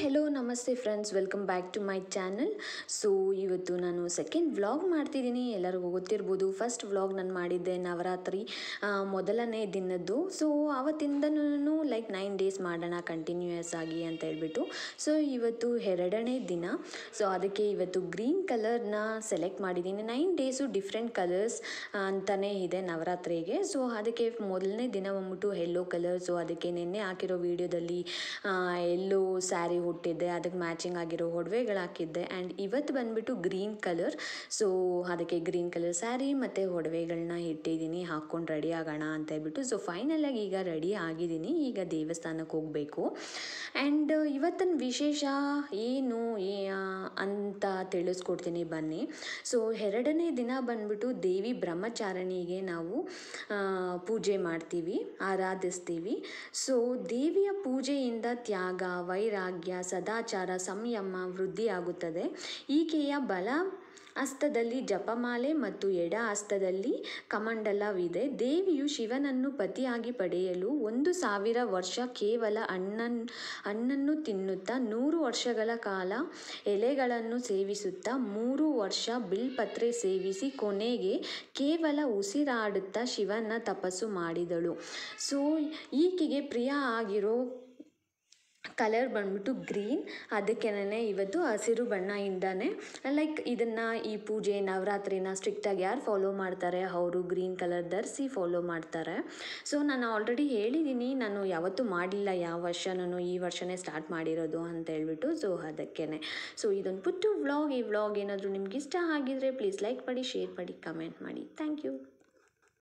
Hello ನಮಸ್ತೆ friends welcome back to my channel so ಇವತ್ತು ನಾನು ಸೆಕೆಂಡ್ ವ್ಲಾಗ್ ಮಾಡ್ತಿದ್ದೀನಿ. ಎಲ್ಲರಿಗೂ ಗೊತ್ತಿರ್ಬೋದು ಫಸ್ಟ್ ವ್ಲಾಗ್ ನಾನು ಮಾಡಿದ್ದೆ ನವರಾತ್ರಿ ಮೊದಲನೇ ದಿನದ್ದು. ಸೊ ಆವತ್ತಿಂದನೂ ಲೈಕ್ ನೈನ್ ಡೇಸ್ ಮಾಡೋಣ ಕಂಟಿನ್ಯೂಯಸ್ ಆಗಿ ಅಂತ ಹೇಳ್ಬಿಟ್ಟು. ಸೊ ಇವತ್ತು ಎರಡನೇ ದಿನ. ಸೊ ಅದಕ್ಕೆ ಇವತ್ತು ಗ್ರೀನ್ ಕಲರ್ನ ಸೆಲೆಕ್ಟ್ ಮಾಡಿದ್ದೀನಿ. ನೈನ್ ಡೇಸು ಡಿಫ್ರೆಂಟ್ ಕಲರ್ಸ್ ಅಂತಲೇ ಇದೆ ನವರಾತ್ರಿಗೆ. ಸೊ ಅದಕ್ಕೆ ಮೊದಲನೇ ದಿನ ಬಂದ್ಬಿಟ್ಟು ಎಲ್ಲೋ ಕಲರ್ ಸೊ ಅದಕ್ಕೆ ನಿನ್ನೆ ಹಾಕಿರೋ ವಿಡಿಯೋದಲ್ಲಿ ಎಲ್ಲೋ ಸ್ಯಾರಿ ಹುಟ್ಟಿದ್ದೆ, ಅದಕ್ಕೆ ಮ್ಯಾಚಿಂಗ್ ಆಗಿರೋ ಒಡವೆಗಳು ಹಾಕಿದ್ದೆ. ಆ್ಯಂಡ್ ಇವತ್ತು ಬಂದುಬಿಟ್ಟು ಗ್ರೀನ್ ಕಲರ್ ಸೊ ಅದಕ್ಕೆ ಗ್ರೀನ್ ಕಲರ್ ಸ್ಯಾರಿ ಮತ್ತು ಒಡವೆಗಳನ್ನ ಇಟ್ಟಿದ್ದೀನಿ. ಹಾಕ್ಕೊಂಡು ರೆಡಿ ಆಗೋಣ ಅಂತ ಹೇಳ್ಬಿಟ್ಟು. ಸೊ ಫೈನಲಾಗಿ ಈಗ ರೆಡಿ ಆಗಿದ್ದೀನಿ. ಈಗ ದೇವಸ್ಥಾನಕ್ಕೆ ಹೋಗಬೇಕು. ಆ್ಯಂಡ್ ಇವತ್ತಿನ ವಿಶೇಷ ಏನು ಅಂತ ತಿಳಿಸ್ಕೊಡ್ತೀನಿ ಬನ್ನಿ. ಸೊ ಎರಡನೇ ದಿನ ಬಂದ್ಬಿಟ್ಟು ದೇವಿ ಬ್ರಹ್ಮಚಾರಣಿಗೆ ನಾವು ಪೂಜೆ ಮಾಡ್ತೀವಿ, ಆರಾಧಿಸ್ತೀವಿ. ಸೊ ದೇವಿಯ ಪೂಜೆಯಿಂದ ತ್ಯಾಗ, ವೈರಾಗ್ಯ ಸದಾಚಾರ ಸಂಯಮ ವೃದ್ಧಿಯಾಗುತ್ತದೆ. ಈಕೆಯ ಬಲ ಹಸ್ತದಲ್ಲಿ ಜಪಮಾಲೆ ಮತ್ತು ಎಡ ಹಸ್ತದಲ್ಲಿ ಕಮಂಡಲವಿದೆ. ದೇವಿಯು ಶಿವನನ್ನು ಪತಿಯಾಗಿ ಪಡೆಯಲು ಒಂದು ಸಾವಿರ ವರ್ಷ ಕೇವಲ ಅಣ್ಣನ್ ಹಣ್ಣನ್ನು ತಿನ್ನುತ್ತಾ ನೂರು ವರ್ಷಗಳ ಕಾಲ ಎಲೆಗಳನ್ನು ಸೇವಿಸುತ್ತಾ ಮೂರು ವರ್ಷ ಬಿಲ್ಪತ್ರೆ ಸೇವಿಸಿ ಕೊನೆಗೆ ಕೇವಲ ಉಸಿರಾಡುತ್ತಾ ಶಿವನ ತಪಸ್ಸು ಮಾಡಿದಳು. ಸೊ, ಈಕೆಗೆ ಪ್ರಿಯ ಆಗಿರೋ ಕಲರ್ ಬಂದ್ಬಿಟ್ಟು ಗ್ರೀನ್ ಅದಕ್ಕೇನೆ ಇವತ್ತು ಹಸಿರು ಬಣ್ಣದಿಂದಾನೆ ಲೈಕ್ ಇದನ್ನು ಈ ಪೂಜೆ, ನವರಾತ್ರಿನ ಸ್ಟ್ರಿಕ್ಟಾಗಿ ಯಾರು ಫಾಲೋ ಮಾಡ್ತಾರೆ, ಅವರು ಗ್ರೀನ್ ಕಲರ್ ಧರಿಸಿ ಫಾಲೋ ಮಾಡ್ತಾರೆ. ಸೊ ನಾನು ಆಲ್ರೆಡಿ ಹೇಳಿದ್ದೀನಿ ನಾನು ಯಾವತ್ತೂ ಮಾಡಿಲ್ಲ ಯಾವ ವರ್ಷ ನಾನು ಈ ವರ್ಷನೇ ಸ್ಟಾರ್ಟ್ ಮಾಡಿರೋದು ಅಂತ ಹೇಳ್ಬಿಟ್ಟು ಸೊ ಅದಕ್ಕೇ ಸೊ ಇದೊಂದು ಪುಟ್ಟು ವ್ಲಾಗ್ ಈ ವ್ಲಾಗ್ ಏನಾದರೂ ನಿಮ್ಗೆ ಇಷ್ಟ ಆಗಿದ್ರೆ ಪ್ಲೀಸ್ ಲೈಕ್ ಮಾಡಿ ಶೇರ್ ಮಾಡಿ ಕಮೆಂಟ್ ಮಾಡಿ. Thank you